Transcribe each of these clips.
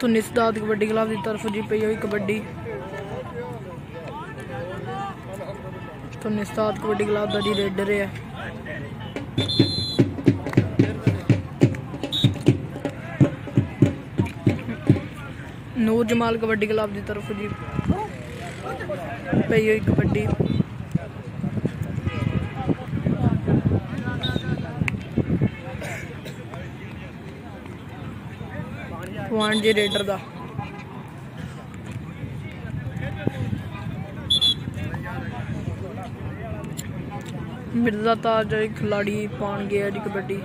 तो कबड्डी क्लब की तरफ़ जी पई हुई कबड्डी। तो निस्दाद कबड्डी क्लब का जी रेडर है नूर जमाल कबड्डी क्लब की तरफ़ जी पई हुई कबड्डी। पॉइंट जी रेडर का मिर्ज़ा ताज एक खिलाड़ी पान गया जी कबड्डी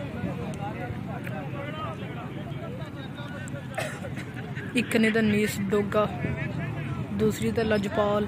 एक ने तो नीस डोगा दूसरी तो लजपाल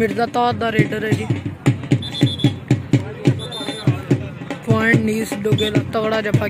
मिर्ज़ा ताज का रेडर है जी पॉइंट नीस डोगे का तगड़ा जफा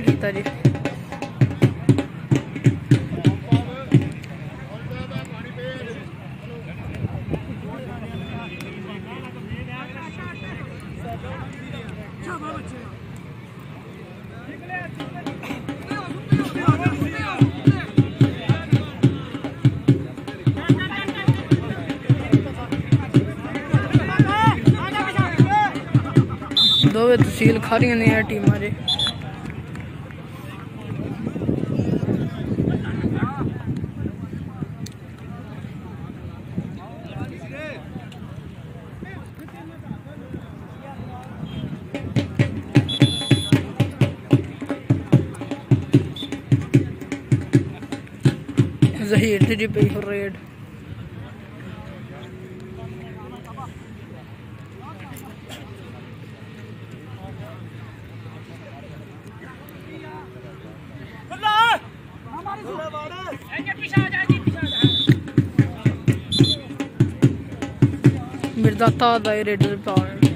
किया जी ਦੋਵੇਂ ਤਹਿਸੀਲ ਖਾਰੀਆਂ ਨੇ ਇਹ ਟੀਮਾਂ ਜੇ ਜ਼ਹੀਰ ਤੇ ਜੀ ਪਈ मेरे दादा दाई raider power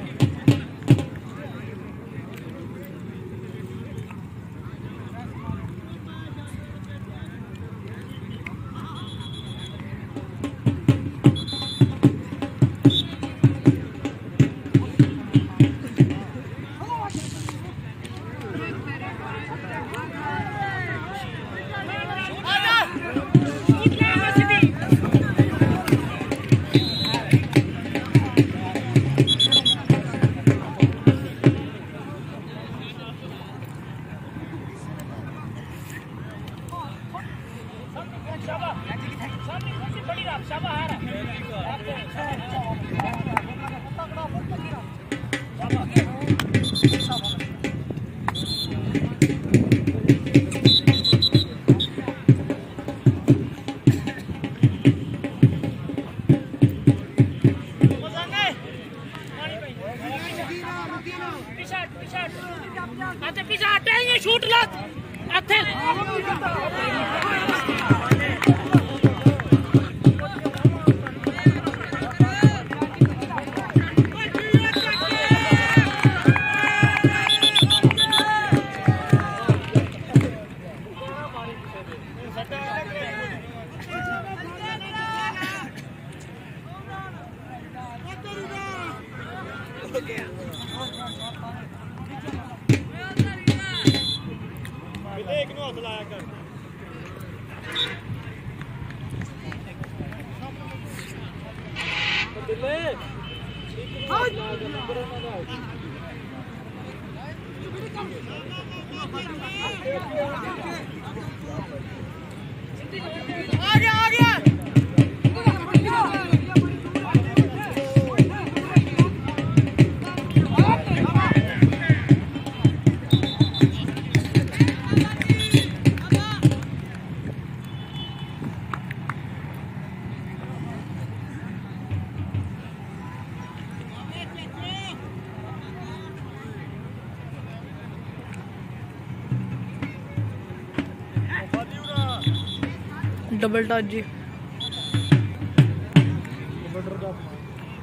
Vi tar ikke noe til बल्टा जी।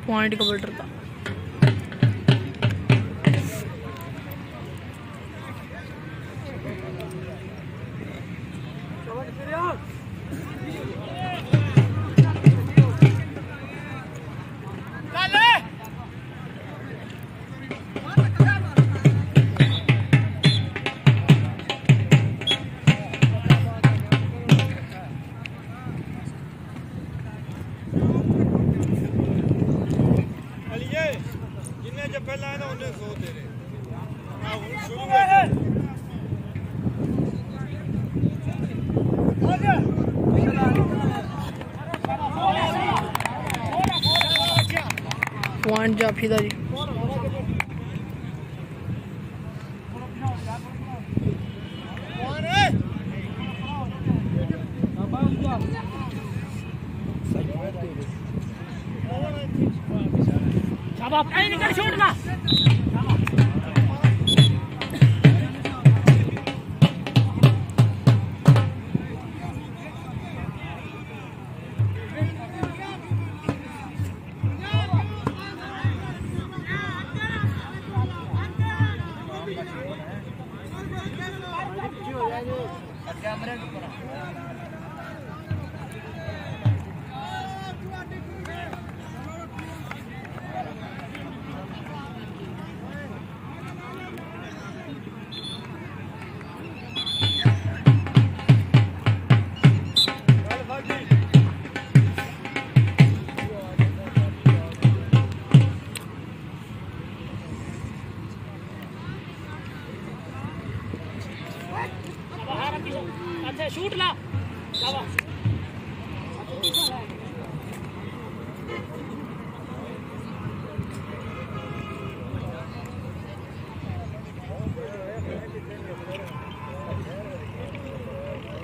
पॉइंट का önce pelane ondan sonra deri. Ha bunu şunu ver. Hadi. One job, Hidari.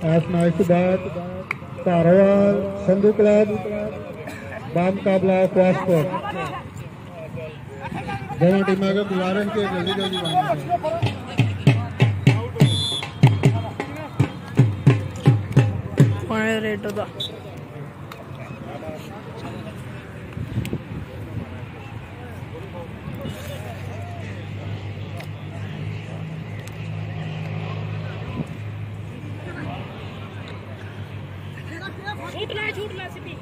आसनाई सुधार सारवाल संधू क्लब बाम काबला क्वासपोर्ट दोनों टीमें अगर गुजारन के जल्दी जल्दी बांधेंगे रेट होता ਦਾ है ला सिपी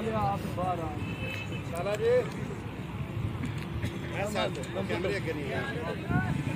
¿Qué es eso? ¿Qué es eso? ¿Qué es eso? ¿Qué es.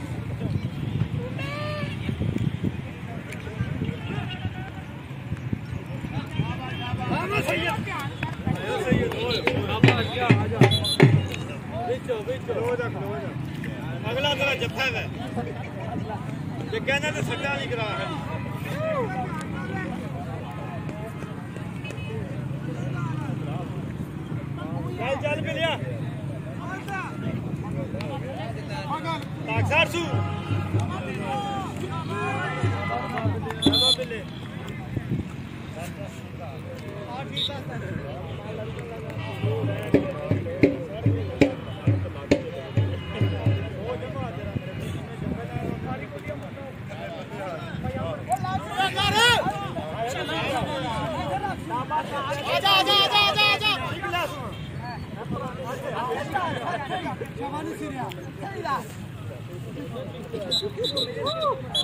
Çabanı sürüyor. Hadi.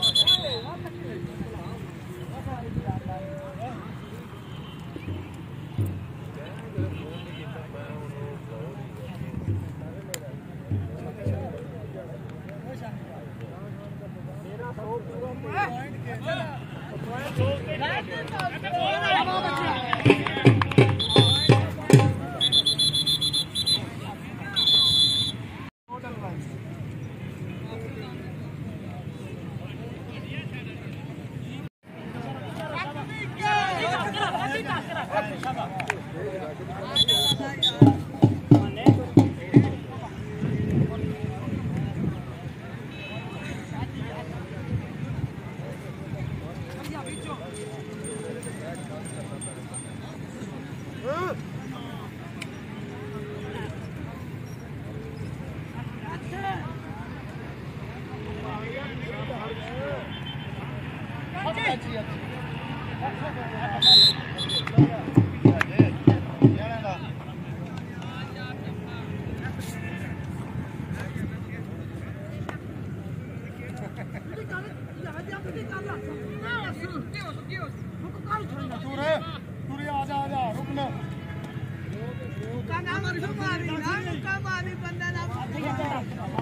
Yeah.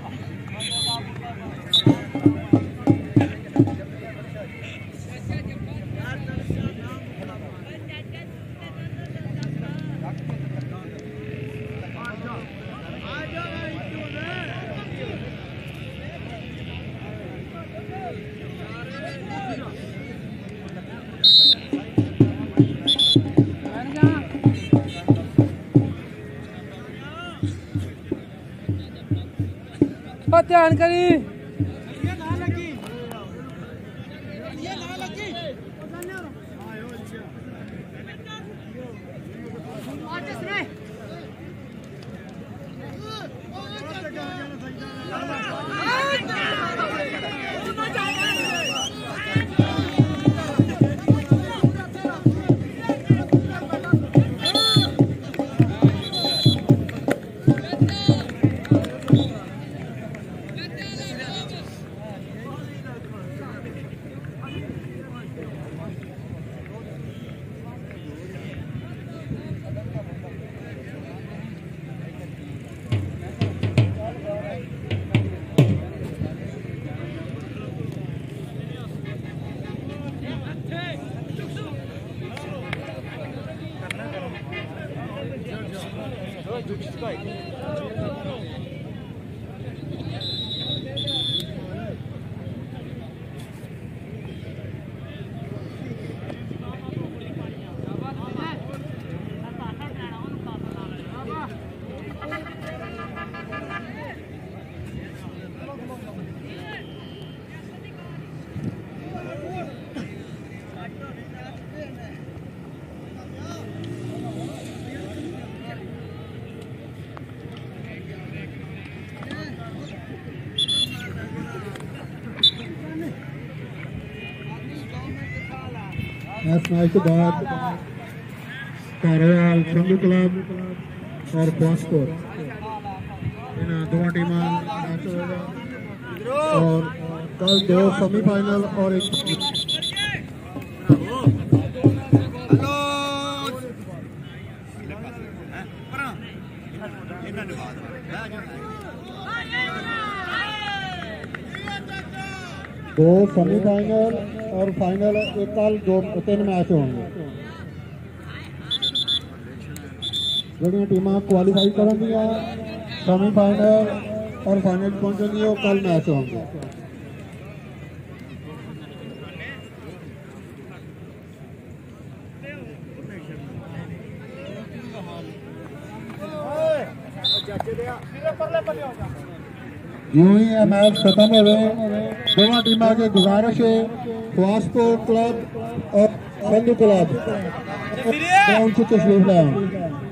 जानकारी ਕਰੀ इस मैच के बाद कारवाल संघ क्लब और पॉस्कोर इन दोनों टीम और कल दो सेमीफाइनल और एक दो सेमीफाइनल और फाइनल एक कल दो तीन मैच होंगे ਜਿਹੜੀਆਂ ਟੀਮਾਂ ਕੁਆਲੀਫਾਈ ਕਰਨਗੀਆਂ ਸੈਮੀਫਾਈਨਲ ਔਰ ਫਾਈਨਲ ਪਹੁੰਚਣਗੀਆਂ ਉਹ ਕੱਲ ਮੈਚ ਹੋਣਗੇ यूं ही ये मैच खत्म हो गए दोनों टीमों की गुजारिश है फास्टपोर्ट क्लब और बंधु क्लब सी तस्वीर तशरीफ़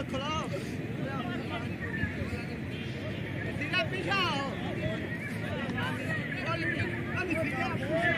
hemos colado. ¡Si la han pillado! ¡Calificamos!